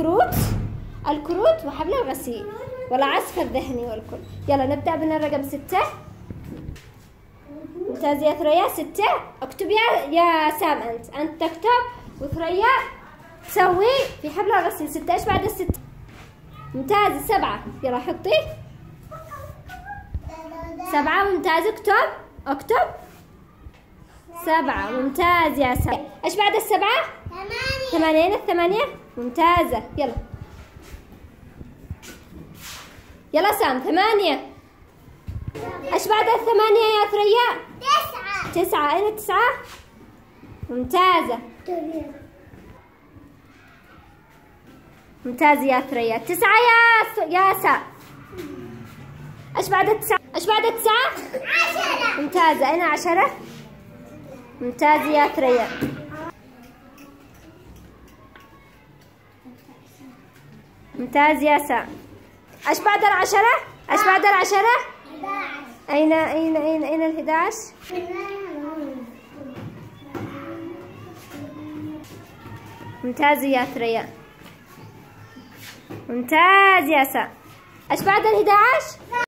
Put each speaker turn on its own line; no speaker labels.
الكروت الكروت وحبل الغسيل والعصف الذهني والكل. يلا نبدأ من الرقم ستة. ممتاز. يا ثريا ستة. اكتب يا يا سام أنت. أنت تكتب. وثريا تسوي في حبل الغسيل ستة. إيش بعد الستة ممتاز. سبعة. يلا حطي. سبعة. ممتاز. اكتب. اكتب. سبعة. ممتاز يا سام. إيش بعد السبعة؟
ثمانية
ثمانية الثمانية؟ ممتازة. يلا. يلا سام ثمانية. إيش بعد الثمانية يا ثريا؟
تسعة.
تسعة. أين التسعة؟ ممتازة. ممتاز يا ثريا. تسعة يا س... يا سا إيش بعد التسعة؟ إيش بعد التسعة؟
عشرة.
ممتازة. أين عشرة؟ ممتاز يا ثريا. ممتاز يا سا إيش بعد العشرة؟ إيش بعد العشرة؟ أين أين أين أين الحداش؟ ممتاز يا ثريا ممتاز يا سا إيش بعد الحداش؟